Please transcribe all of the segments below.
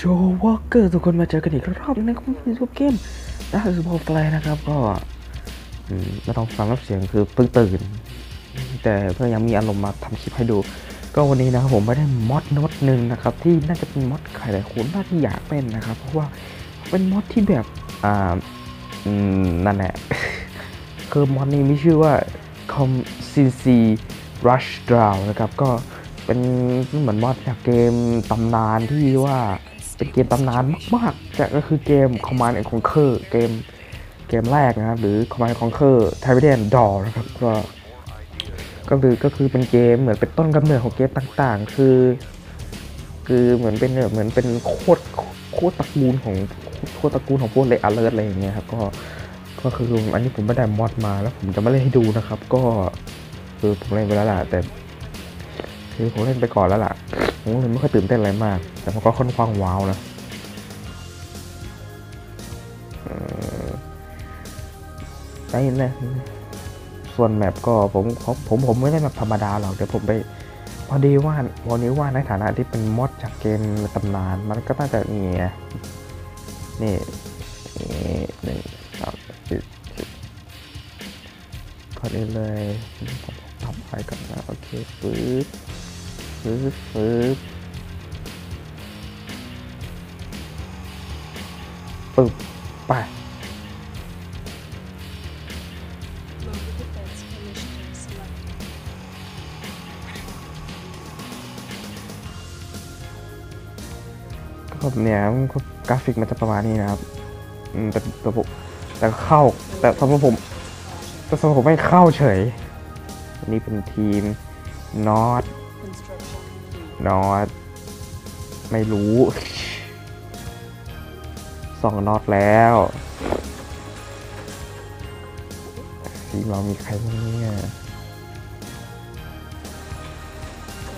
โชว์วอล์กเกอร์ทุกคนมาเจอกันอีกรอบนะครับในทุกเกมนะคือพอแฟลนะครับ ก็มไม่ต้องฟังรับเสียงคือเพิ่งตื่น แต่เพื่อยังมีอารมณ์มาทำคลิปให้ดู ก็วันนี้นะครับผมไม่ได้มอดนดหนึ่งนะครับ ที่น่าจะเป็นมอดใครหลายคนน่าที่อยากเป็นนะครับ เพราะว่าเป็นมอดที่แบบอ่านั่นแหละคือมอดนี้มีชื่อว่า com cc rush draw นะครับ ก็เป็นเหมือนมอดจากเกมตำนานที่ว่า เป็นเกมตำนานมากๆแต่ก็คือเกม Command and Conquer เกมเกมแรกนะครับ หรือ Command and Conquer Tiberian d o r นะครับก็ก็คือก็คือเป็นเกมเหมือนเป็นต้นกำเนิดของเกมต่างๆ คือ คือเหมือนเป็นเหมือนเป็นโคตรโคตรตระกูลของโคตรตระกูลของพวกเลอเลอร์อะไรอย่างเงี้ยครับก็ก็คืออันนี้ผมไม่ได้มอดมาแล้วผมจะไม่เล่นให้ดูนะครับ ก็คือผมเล่นไปแล้วล่ะแต่ คือผมเล่นไปก่อนแล้วล่ะ ผมเลยไม่ค่อยตื่นเต้นอะไรมาก แต่มันก็ค่อนข้างว้าวนะเอ่อได้เลยส่วนแมปก็ผมผมผมไม่ได้แบบธรรมดาหรอกเดี๋ยวผมไป พอดีว่าวันนี้ว่าในฐานะที่เป็นมอดจากเกมตำนาน มันก็น่าจะนี่ไงนี่นี่หนึ่งสามสี่สิบพอดีเลยผมทำไปก่อนนะ โอเคฟื้น ฟื้นฟื้นปึ๊บไปก็เนี่ยกราฟิกมันจะประมาณนี้นะครับอืมแต่แต่ผมแต่เข้า แต่สำหรับผมแต่สำหรับผมไม่เข้าเฉยนนี้เป็นทีมนอต นอตไม่รู้สองนอตแล้วทีมเรามีใครบ้างเนี่ย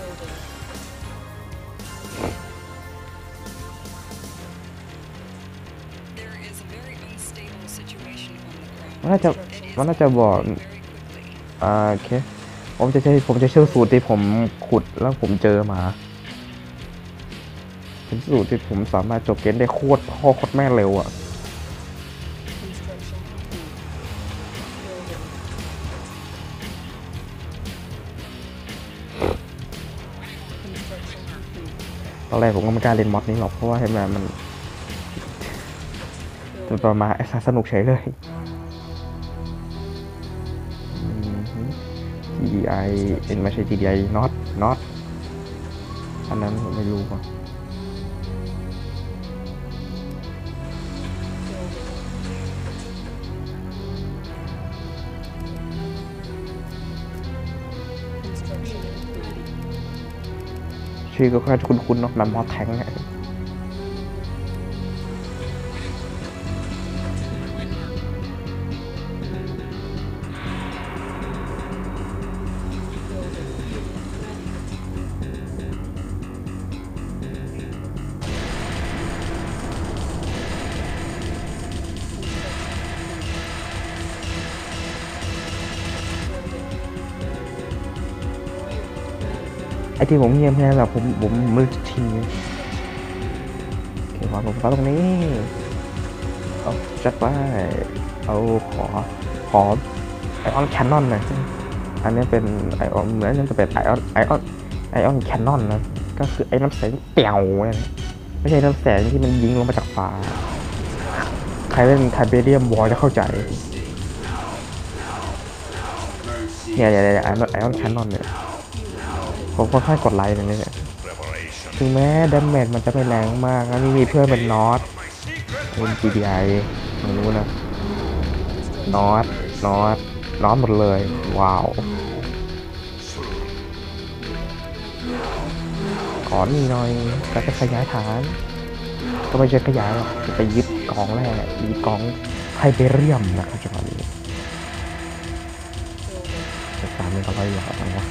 Building. มันน่าจะมันน่าจะบอกอ่าโอเค ผมจะใช้ผมจะเชื่อสูตรที่ผมขุดแล้วผมเจอมาเป็นสูตรที่ผมสามารถจบเกมได้โคตรพ่อโคตรแม่เร็วอะ Construction complete. Building. ตอนแรกผมก็ไม่กล้าเล่นมอดนี้หรอกเพราะว่าเห็นไหมมันมันประมาณสนุกเฉยเลย GDI เอ็นไม่ใช่ GDI not not อันนั้นผมไม่รู้ว่ะชื่อก็ค่อนคุ้นๆเนาะมันมอแทงเนี่ย อที่ผมเงียบแค่แบบผมผมมือทีโอเควาผมฟ้าตรงนี้เอาจัดไปเอาขอขอไอออนแคนนอนน่อยอันนี้เป็นไอออนเหมือนจะเป็นไอออนไอออนไอออนแคนนอนนะก็คือไอ้น้ำแสงเปี่ยวนี่ยไม่ใช่น้ำแสงที่มันยิงลงมาจากฟ้าใครเล่นไทเบเรียมวอลจะเข้าใจเนี่ยเนี่ยเนี่ย ion ion cannon เนี่ย ผมค่อยๆกดไล่ตรงนี้เนี่ยถึงแม้ damage มันจะไม่แรงมากแล้วนี่มีเพื่อนเป็น Nod เป็น GDI ไม่รู้นะ Nod Nod Nod หมดเลย ว้าวขอนี่หน่อยก็จะขยายฐาน ก็ไม่ใช่ขยายหรอกจะไปยึดกองแรกยึดกองไฮเบเรียมนะครับจังหวะนี้จะตามมันก็ร้อยหยอดนะ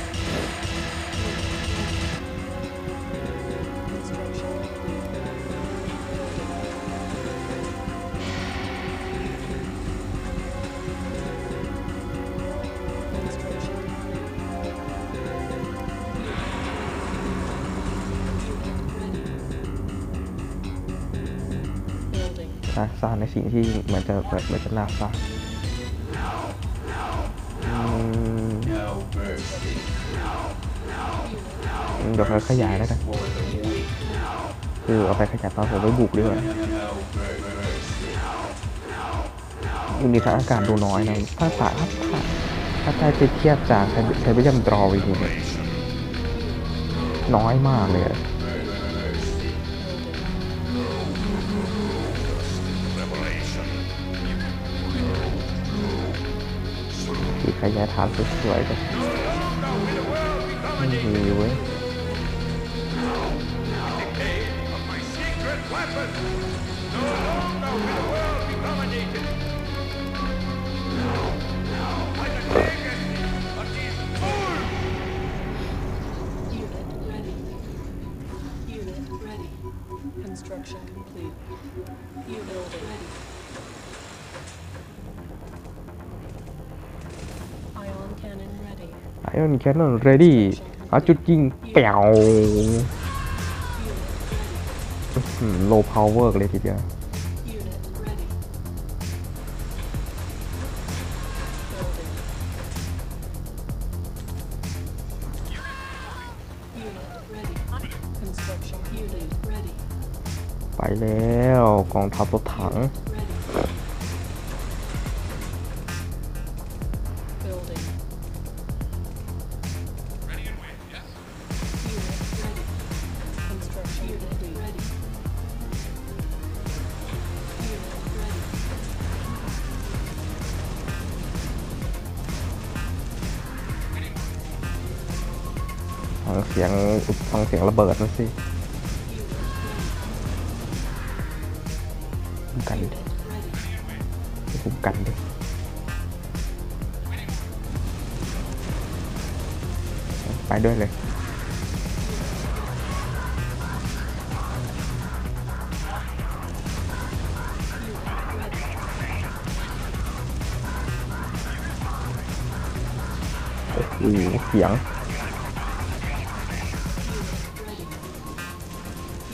ะสร้างในสิ่งที่เหมือนจะเหมือนจะน่าสร้างเดี๋ยวเราขยายแล้วกันคือเอาไปขยายตอนผมไปบุกด้วยมันมีทาอากาศดูน้อยนะถ้าสาถ้าถ้าถ้าไปเทียบจากไทเบยัมดรอวีเนี่ยน้อยมากเลย ขยายฐานสวยๆกันไม่มีเว้ย ออนแคนนอนเรดี้เอาจุดยิงเปียวโลพาวเวอร์เลยทีเดียวไปแล้วกองทัพรถถัง สียงฟังเสียงระเบิดนั่นสิคุ้มกันดิคุ้มกันดิไปด้วยเลยอ้โหเสียง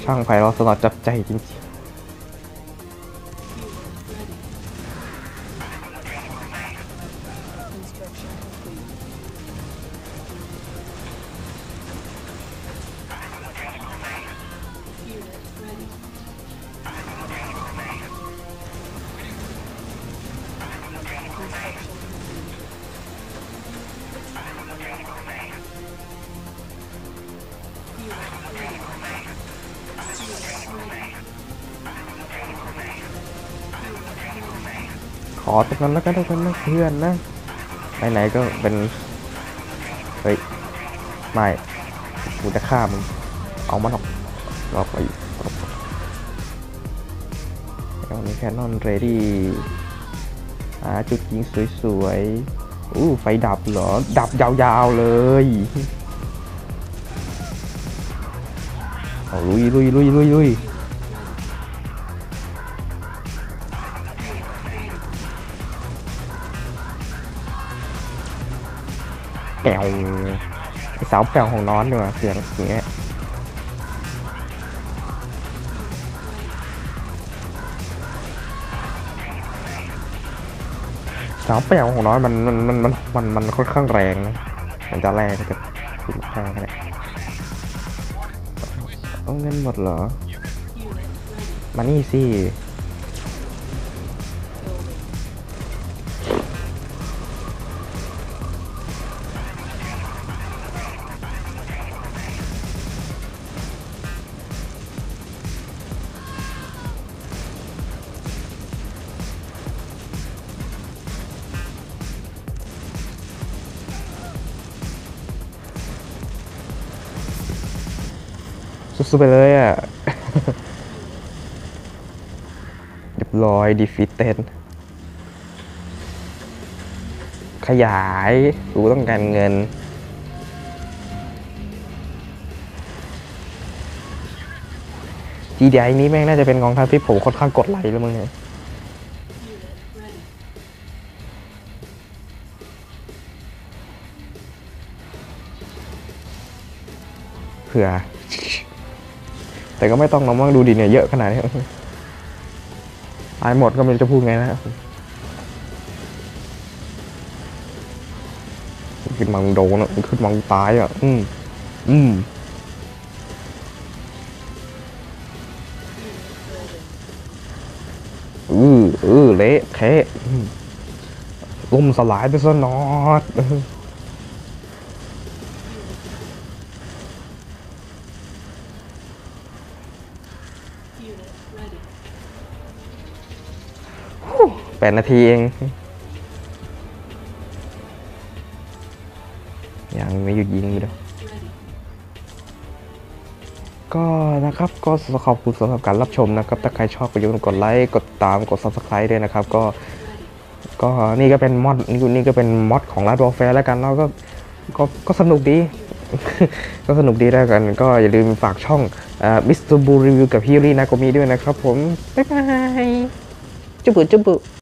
ช่างไพเราะสนอจับใจจริง อตรงนั้นแล้วกันตรงนั้นนะเพื่อนนะไหนๆก็เป็นเฮ้ยไม่กูจะฆ่ามึงเอามันออกเราไปเอามีแคนนอนเรดี้อ่าจุดยิงสวยๆอู้ไฟดับเหรอ ดับยาวๆเลยเอาลุยลุยลุยลุยลุย แปวไอสาวแปวของน้อนดีกว่าเสียงอย่างเงี้ยสาวแปวของน้อนมันมันมันมันมันมันค่อนข้างแรงนะมันจะแรงกับขึ้นข้างกันเลยเอาเงินหมดเหรอมานี่สิ สุดๆไปเลยอะเรียบร้อยดีฟิตเต็นขยายกูต้องการเงินจีดีไอนี้แม่งน่าจะเป็นกองทัพที่ผมค่อนข้างกดไลค์แล้วมึงเนี่ยเผื่อ แต่ก็ไม่ต้องน้องมั่งดูดิเนี่ยเยอะขนาดนี้ไปายหมดก็ไม่รู้จะพูดไงนะครับขึ้นมามึงโดนะขึ้นมามึงตายอะ อืม อืมอืออือเละเทะล่มสลายไปซะนอดเออ Unit ready. แป ดนาทีเอง ยังไม่หยุดยิงเลยก็นะครับก็ขอบคุณสำหรับการรับชมนะครับ ถ้าใครชอบก็อย่าลืมกดไลค์กดตามกด subscribe ด้วยนะครับ ก็ก็นี่ก็เป็น mod นี่นี่ก็เป็น mod ของ Rusted Warfare แล้วกันแล้วก็ก็ก็สนุกดี ก็สนุกดีแล้วกัน ก็อย่าลืมฝากช่องมิสเตอร์บูรีวิวกับฮิรินาโกมีด้วยนะครับผม บ๊ายบาย จุบุจุบุ